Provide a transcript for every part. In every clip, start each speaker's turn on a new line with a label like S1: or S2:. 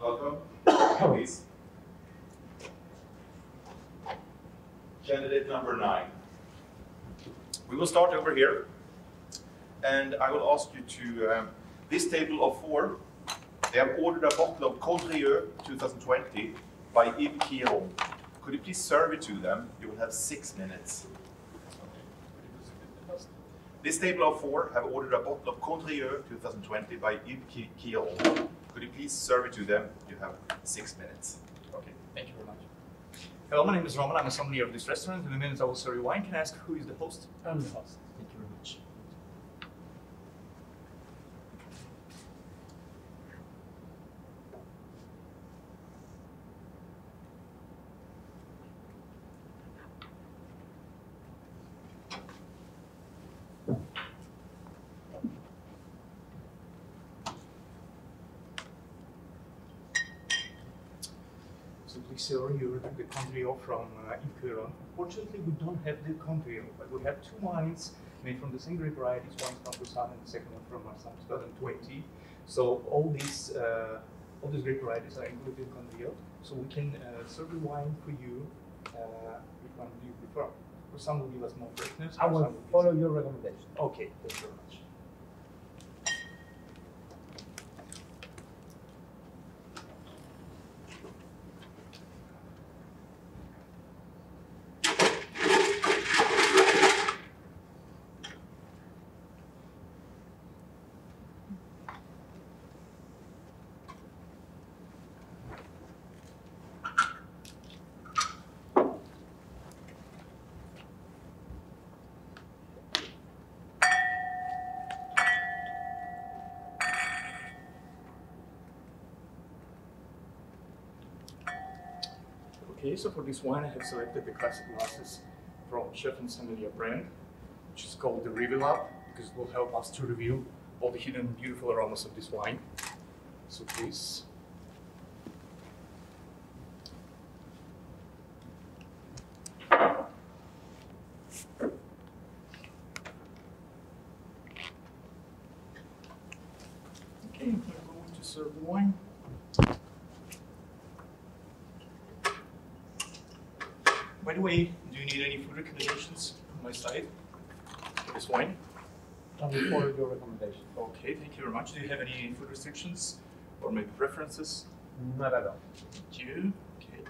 S1: Welcome. Please. Candidate number nine. We will start over here. And I will ask you to, um, this table of four, they have ordered a bottle of Condrieu 2020 by Yves Cuilleron. Could you please serve it to them? You will have six minutes. This table of four have ordered a bottle of Condrieu 2020 by Yves Cuilleron. Could you please serve it to them? You have six minutes.
S2: Okay, thank you very much. Hello, my name is Roman. I'm a sommelier of this restaurant. In a minute, I will serve you wine. Can I ask who is the host?
S3: I'm the host.
S2: Sir, you the Condrieu from uh, Yves Cuilleron. Unfortunately, we don't have the Condrieu, but we have two wines made from the same grape varieties. One from Roussanne and the second one from Marsanne 2020. So all these uh, all these grape varieties are included in Condrieu. So we can uh, serve the wine for you. Uh, which one do you prefer? For some will give us more freshness.
S3: I will
S2: some give us-
S3: follow your recommendation.
S2: Okay, thank you very much. Okay, so for this wine, I have selected the classic glasses from Chef and Sommelier brand, which is called the Reveal'Up, because it will help us to reveal all the hidden beautiful aromas of this wine. So please. Okay, I'm going to serve the wine. The way, do you need any food recommendations from my side for this wine?
S3: I will follow your recommendation.
S2: Okay, thank you very much. Do you have any food restrictions or maybe preferences?
S3: Not at all.
S2: Thank you. Okay.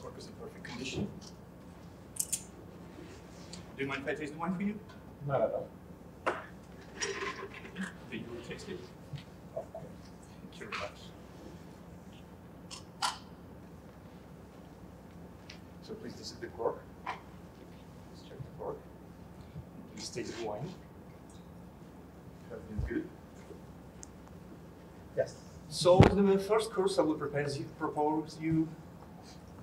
S2: Cork is in perfect condition. Do you mind if I taste the wine for you?
S3: Not at all.
S2: Do you taste it?
S3: Of course.
S2: Thank you very much. So please, this is the cork. Let's check the cork. Please taste the wine. Everything's good.
S3: Yes.
S2: So the first course I will propose you, propose you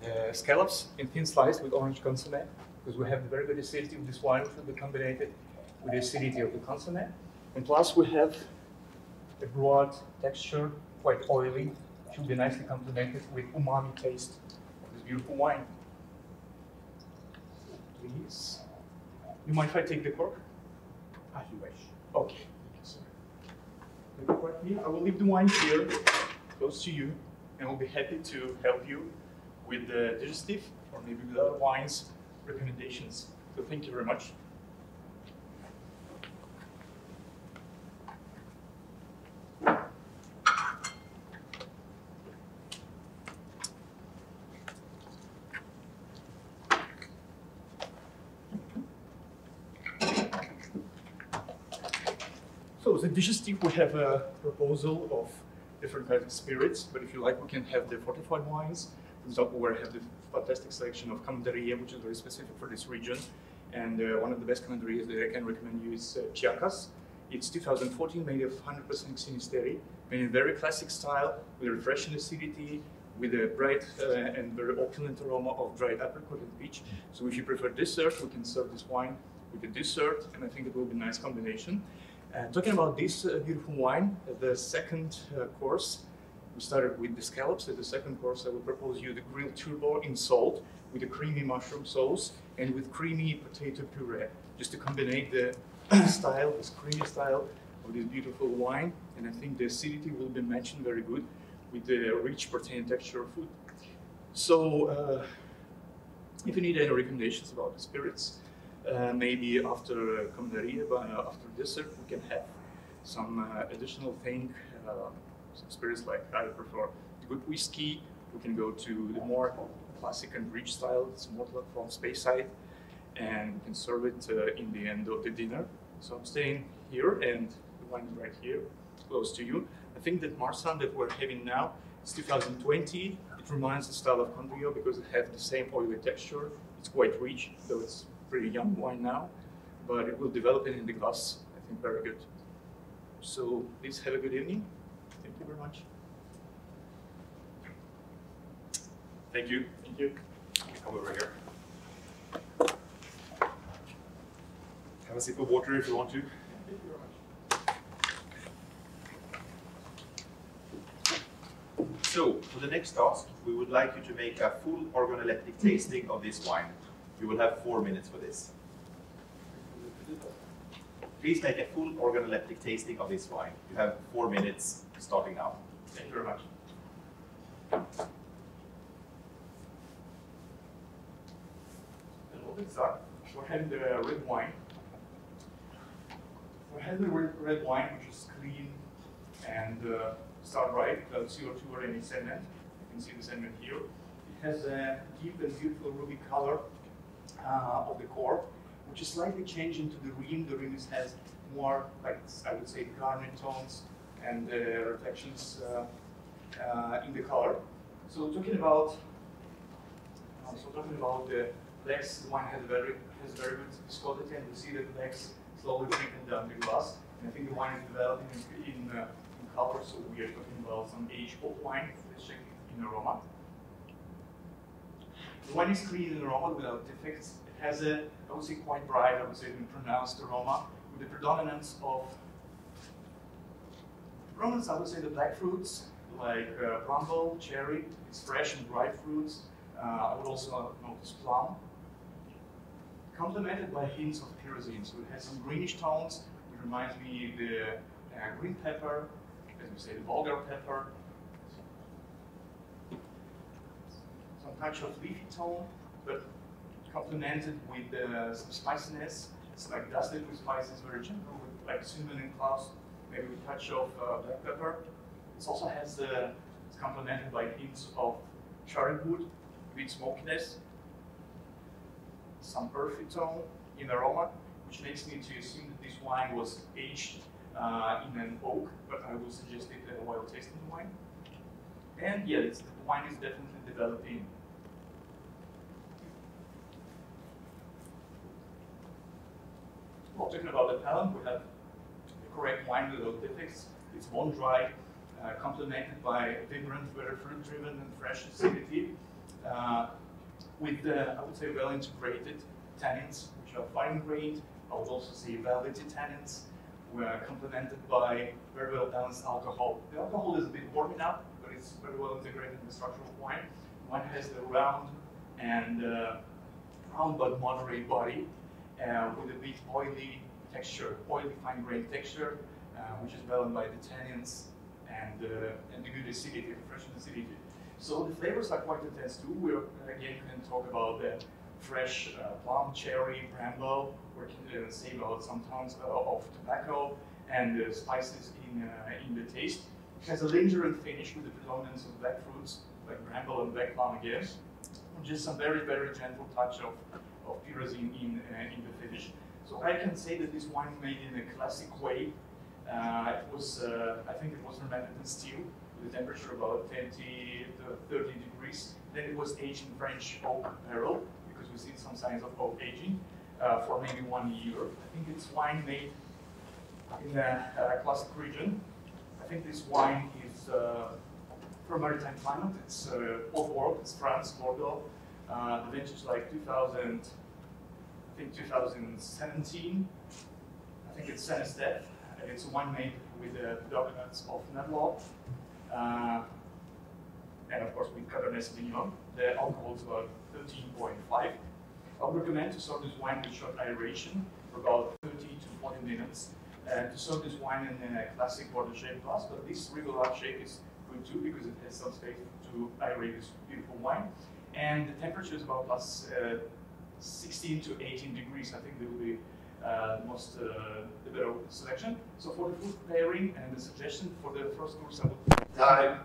S2: uh, scallops in thin slice with orange consomme, because we have the very good acidity of this wine, which will be combined with the acidity of the consomme. And plus we have a broad texture, quite oily, should be nicely complemented with umami taste of this beautiful wine. Please. You mind if I take the cork?
S3: As you wish.
S2: Okay. Thank you, sir. The cork here. I will leave the wine here, close to you, and we'll be happy to help you with the digestive or maybe with other wines recommendations. So thank you very much. So the digestive, we have a proposal of different kinds of spirits, but if you like, we can have the fortified wines. For example, we have the fantastic selection of Commandaria, which is very specific for this region. And uh, one of the best Commandarias that I can recommend you is uh, Tsiakkas. It's 2014, made of 100% Xynisteri, made in very classic style, with a refreshing acidity, with a bright uh, and very opulent aroma of dried apricot and peach. So if you prefer dessert, we can serve this wine with a dessert, and I think it will be a nice combination. Uh, talking about this uh, beautiful wine, the second uh, course, we started with the scallops. At the second course, I will propose you the grilled turbo in salt with a creamy mushroom sauce and with creamy potato puree, just to combine the style, this creamy style of this beautiful wine. And I think the acidity will be matching very good with the rich protein texture of food. So, uh, if you need any recommendations about the spirits, uh, maybe after but uh, after dessert, we can have some uh, additional thing, uh, some spirits like I prefer good whiskey. We can go to the more classic and rich style, it's more from Speyside, and we can serve it uh, in the end of the dinner. So I'm staying here, and the wine is right here, close to you. I think that Marsanne that we're having now is 2020. It reminds the style of Condrieu because it has the same oily texture. It's quite rich, though it's pretty young wine now, but it will develop in the glass, I think, very good. So please have a good evening. Thank you very much.
S1: Thank you.
S2: Thank you.
S1: Come over here. Have a sip of water if you want to.
S2: Thank you very much.
S1: So, for the next task, we would like you to make a full organoleptic tasting of this wine. You will have four minutes for this. Please make a full organoleptic tasting of this wine. You have four minutes starting now.
S2: Thank you very much. And what is that? We're having the red wine. We're having the red, red wine, which is clean and uh, start right without CO2 or any sediment. You can see the sediment here. It has a deep and beautiful ruby color uh, of the core, which is slightly changing to the rim. The rim has more, like I would say, garnet tones and uh, reflections uh, uh, in the color. So talking about, uh, so talking about the legs, the wine has very has very good viscosity, and you see that the legs slowly trickling down the glass. And I think the wine is developing in in, in color. So we are talking about some aged old wine. Let's check in aroma. Wine is clean in aroma without defects. It has a, I would say, quite bright, I would say, even pronounced aroma with the predominance of predominance, I would say, the black fruits like uh, bramble, cherry. It's fresh and dried fruits. Uh, I would also notice plum. Complemented by hints of pyrazine, so it has some greenish tones. It reminds me the uh, green pepper, as we say, the vulgar pepper. Some touch of leafy tone, but complemented with uh, some spiciness. It's like dusted with spices, very gentle, with like cinnamon and cloves, maybe with touch of uh, black pepper. It also has the, it's complemented by hints of cherry wood with smokiness, some earthy tone in aroma, which makes me to assume that this wine was aged uh, in an oak, but I will suggest it uh, while tasting the wine. And yeah, the wine is definitely developing. Talking about the palate, we have the correct wine without defects. It's bone dry, uh, complemented by vibrant, very fruit-driven and fresh acidity, uh, with, uh, I would say, well-integrated tannins, which are fine-grained. I would also say velvety tannins, were complemented by very well-balanced alcohol. The alcohol is a bit warming up, but it's very well integrated in the structure of wine. Wine has the round and uh, round but moderate body, with a bit oily texture, oily fine-grained texture, uh, which is balanced by the tannins and, uh, and the good acidity, the fresh acidity. So the flavors are quite intense too. We again can talk about the fresh uh, plum, cherry, bramble. We can uh, say about some tones uh, of tobacco and uh, spices in uh, in the taste. It has a lingering finish with the predominance of black fruits like bramble and black plum again. Just some very very gentle touch of of pyrazine in uh, in the finish. So I can say that this wine made in a classic way. Uh, it was, uh, I think it was fermented in steel with a temperature about 20 to 30 degrees. Then it was aged in French oak barrel because we see some signs of oak aging for maybe one year. I think it's wine made in a, a classic region. I think this wine is uh, from maritime climate. It's uh, old world. It's France, Bordeaux. Uh, the vintage is like 2000. Think 2017. I think it's Saint Estèphe. It's a wine made with the predominance of Merlot, uh, and of course with Cabernet Sauvignon. The alcohol is about 13.5. I would recommend to serve this wine with short aeration for about 30 to 40 minutes. And to serve this wine in a classic Bordeaux shape glass, but this regular shape is good too because it has some space to aerate this beautiful wine. And the temperature is about plus uh, 16 to 18 degrees. I think that will be uh, the most uh, the better selection. So for the food pairing and the suggestion for the first course, I would
S1: Time.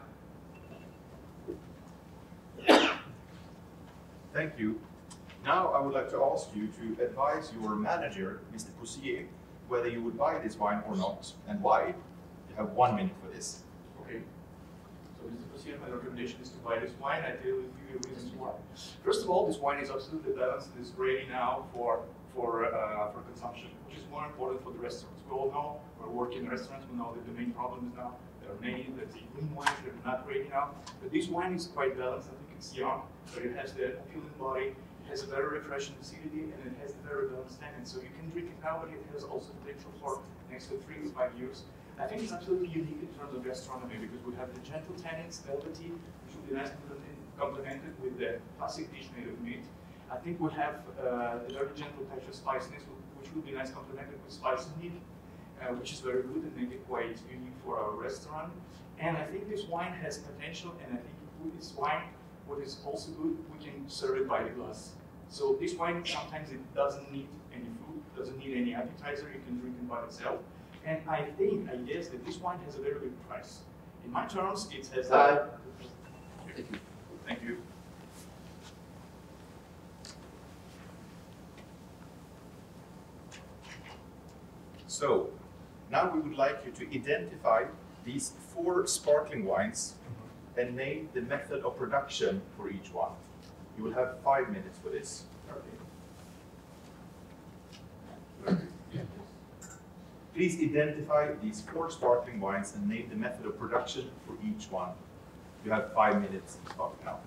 S1: Thank you. Now I would like to ask you to advise your manager, Mr. Poussier, whether you would buy this wine or not, and why. You have one minute for this.
S2: Okay. So Mr. President, my recommendation is to buy this wine. I tell you the reasons why. First of all, this wine is absolutely balanced and is ready now for for uh, for consumption, which is more important for the restaurants. We all know we're working in restaurants. We know that the main problem is now there are many that eat green wines that are not ready now. But this wine is quite balanced. I think it's young, but it has the appealing body. It has a very refreshing acidity and it has a very balanced tannin. So you can drink it now, but it has also potential for next to three to five years. I think it's absolutely unique in terms of gastronomy because we have the gentle tannins, velvety, which will be nice complemented with the classic dish made of meat. I think we have uh, the very gentle touch of spiciness, which will be nice complemented with spicy meat, uh, which is very good and make it quite unique for our restaurant. And I think this wine has potential, and I think with this wine, what is also good, we can serve it by the glass. So this wine, sometimes it doesn't need any food, doesn't need any appetizer, you can drink it by itself. And I think, I guess, that this wine has a very good price. In my terms, it has a...
S1: Thank you.
S2: Thank you.
S1: So, now we would like you to identify these four sparkling wines mm-hmm. and name the method of production for each one. You will have five minutes for this. Please identify these four sparkling wines and name the method of production for each one. You have five minutes to start now.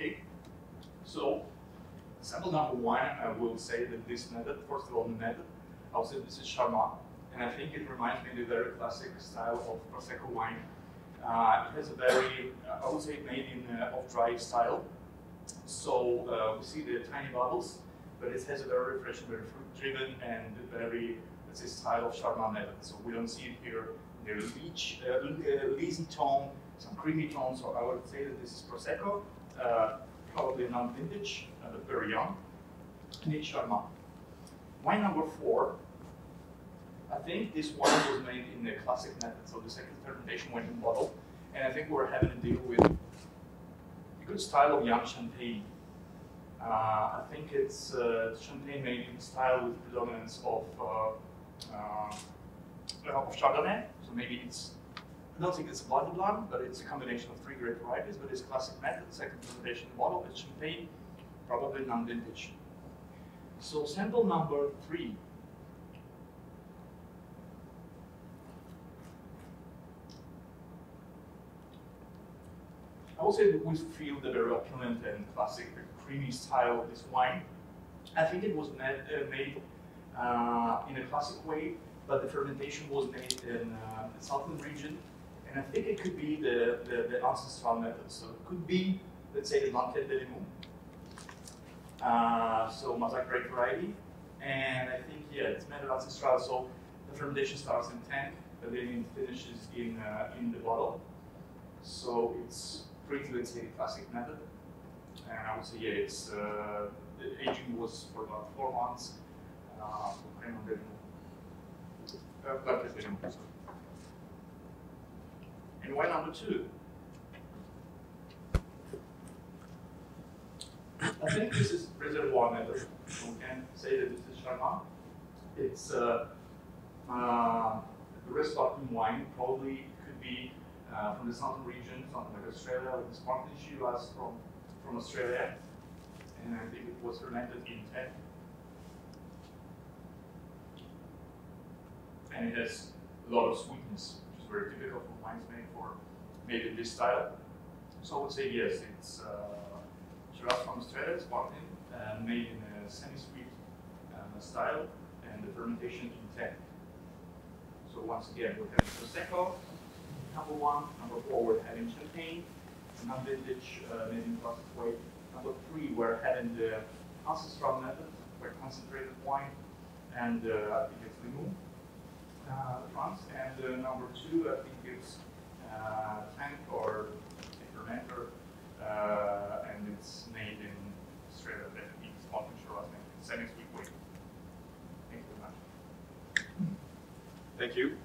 S2: Okay, so sample number one, I will say that this method, first of all, the method, I will say this is Charmat, and I think it reminds me of the very classic style of Prosecco wine. Uh, it has a very, uh, I would say, made in uh, off-dry style. So uh, we see the tiny bubbles, but it has a very refreshing, very fruit-driven, and very, let's say, style of Charmat method. So we don't see it here. The leach, uh, uh, tone, some creamy tone. So I would say that this is Prosecco uh, probably non-vintage, uh, very young, and Charmat. Wine number four, I think this wine was made in the classic method, so the second fermentation went in bottle, and I think we're having to deal with a good style of young champagne. Uh, I think it's uh, champagne made in style with predominance of uh, uh, of Chardonnay, so maybe it's I don't think it's a blanc de blancs, but it's a combination of three great varieties, but it's classic method, second fermentation bottle, it's champagne, probably non-vintage. So sample number three. I would say that we feel the very opulent and classic, creamy style of this wine. I think it was made, uh, made uh, in a classic way, but the fermentation was made in uh, the southern region and I think it could be the, the, the ancestral method. So it could be, let's say, the Blanquette de Limoux. Uh, so Mauzac grape variety. And I think, yeah, it's method ancestral. So the fermentation starts in tank, but then it finishes in, uh, in the bottle. So it's pretty, let's say, classic method. And I would say, yeah, it's uh, the aging was for about four months. Uh, for Crémant de Limoux. Uh, sorry. And wine number two. I think this is reservoir method. We can say that this is Charmat. It's uh, uh, the wine probably could be uh, from the southern region, something like Australia, with the sparkling Shiraz from, from Australia. And I think it was fermented in 10. And it has a lot of sweetness, very typical for wines made for made in this style. So I would say yes, it's uh, from Australia, sparkling, uh, made in a semi-sweet uh, style, and the fermentation in 10. So once again, we're having Prosecco, number one. Number four, we're having Champagne. Number vintage, uh, made in classic way. Number three, we're having the ancestral method, where concentrated wine, and uh, I think it's Limoux, uh, France. And uh, number two, I think it's uh, tank or a fermenter, uh, and it's made in Australia. That means smoking Shiraz made in semi-sweet way. Thank you very much.
S1: Thank you.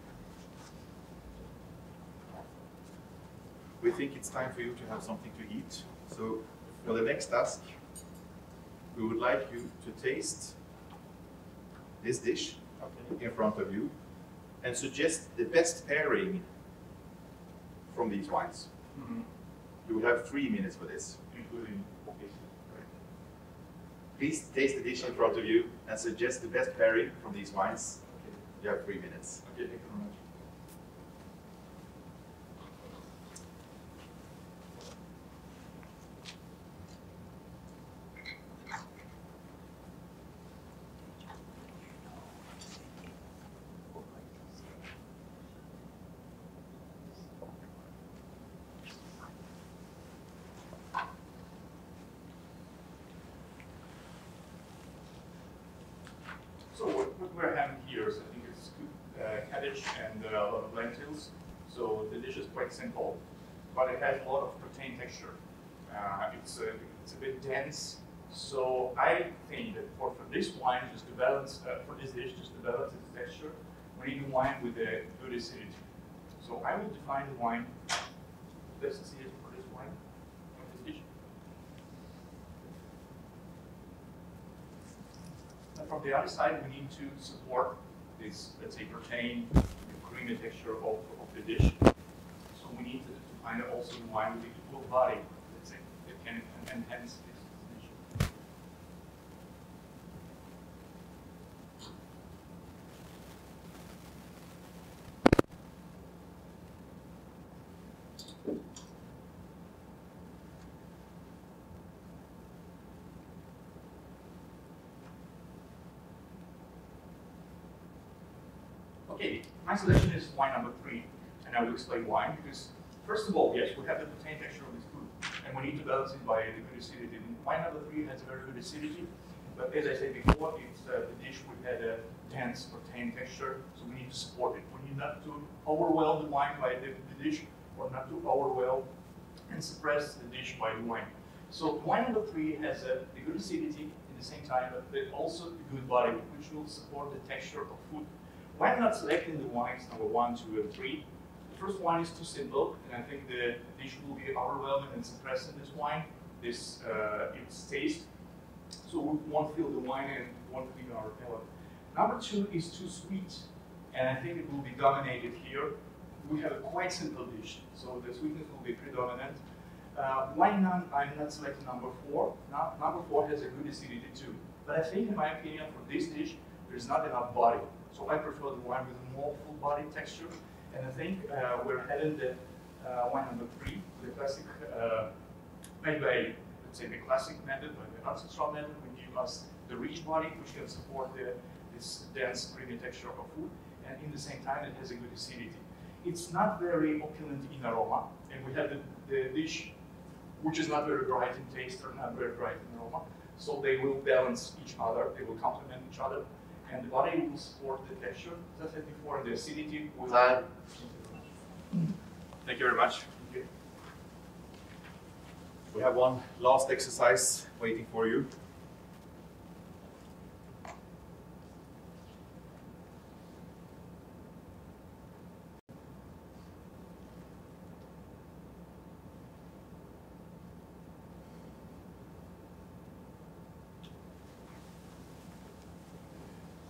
S1: We think it's time for you to have something to eat. So for the next task, we would like you to taste this dish in front of you and suggest the best pairing from these wines. You will have three minutes for this.
S2: Including.
S1: Please taste the dish in front of you and suggest the best pairing from these wines. You have three minutes.
S2: Okay, thank you very much. So what, what we're having here is, I think it's uh, cabbage and uh, a lot of lentils. So the dish is quite simple, but it has a lot of protein texture. Uh, it's, a, it's a bit dense. So I think that for, for this wine, just to balance, uh, for this dish, just to balance its texture, we need a wine with a good acidity. So I will define the wine, best acidity for this wine, for this dish. And from the other side, we need to support this, let's say, protein, the creamy texture of, of the dish. So we need to, to find also the wine with the equal body, let's say, that can enhance this dish. Okay, my selection is wine number three, and I will explain why. Because first of all, yes, we have the protein texture of this food, and we need to balance it by the good acidity. Wine number three has a very good acidity, but as I said before, it's uh, the dish with had a dense protein texture, so we need to support it. We need not to overwhelm the wine by the, the dish, or not to overwhelm and suppress the dish by the wine. So wine number three has a, good acidity at the same time, but also a good body, which will support the texture of food. Why not selecting the wines number one, two, and three? The first one is too simple, and I think the dish will be overwhelming and suppressing this wine, this uh, its taste. So we won't feel the wine and won't feel our palate. Number two is too sweet, and I think it will be dominated here. We have a quite simple dish, so the sweetness will be predominant. Uh, wine none, I'm not selecting number four. No, number four has a good acidity too. But I think, in my opinion, for this dish, there's not enough body. So I prefer the wine with more full body texture. And I think uh, we're heading the uh, wine number three, the classic, uh, made by, let's say, the classic method, by the ancestral method, will give us the rich body, which can support the, this dense, creamy texture of food. And in the same time, it has a good acidity. It's not very opulent in aroma, and we have the, the dish, which is not very bright in taste or not very bright in aroma. So they will balance each other, they will complement each other and the body will support the texture, as I said before, the acidity will.
S1: Time. Mm-hmm. Thank you very much.
S2: Okay.
S1: We have one last exercise waiting for you.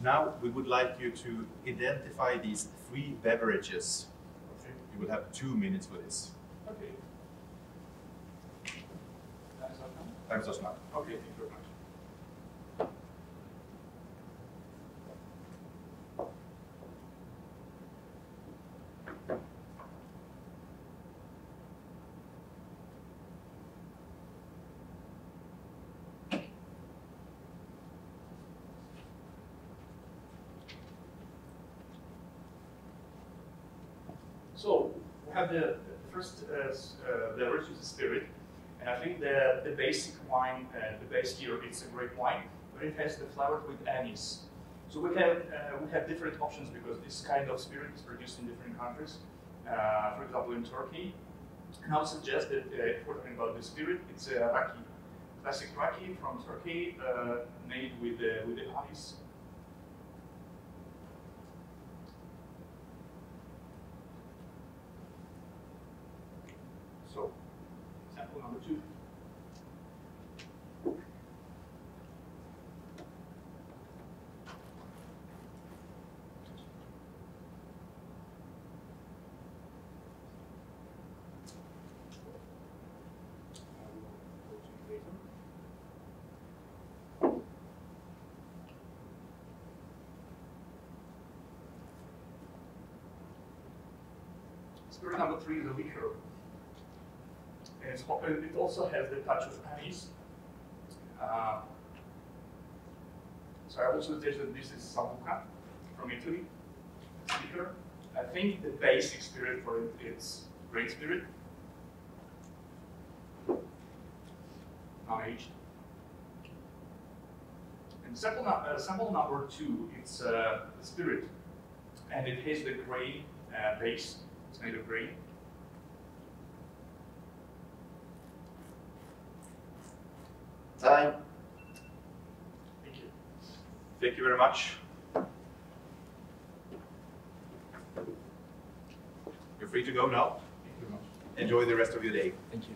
S1: Now we would like you to identify these three beverages.
S2: Okay.
S1: You will have two minutes for this.
S2: Okay. That's all done?
S1: Time's just now.
S2: Okay, thank you very much. So we have the, the first uh, uh, beverage is a spirit, and I think the, the basic wine, uh, the base here, it's a grape wine, but it has the flavor with anise. So we have uh, we have different options because this kind of spirit is produced in different countries. Uh, for example, in Turkey, and I would suggest that uh, if we're talking about the spirit, it's a raki, classic raki from Turkey, uh, made with uh, with the anise. So, sample number two. I will go to later. Spirit number three is a liquor. And it also has the touch of anise. Uh, so I also suggest that this is Sambuca from Italy, liquor. I think the basic spirit for it is grain spirit. not aged. And sample, uh, sample number two, it's uh, spirit. And it has the grain uh, base. It's made of grain.
S1: Time.
S2: Thank you.
S1: Thank you very much. You're free to go now.
S2: Thank you very much.
S1: Enjoy the rest of your day.
S2: Thank you.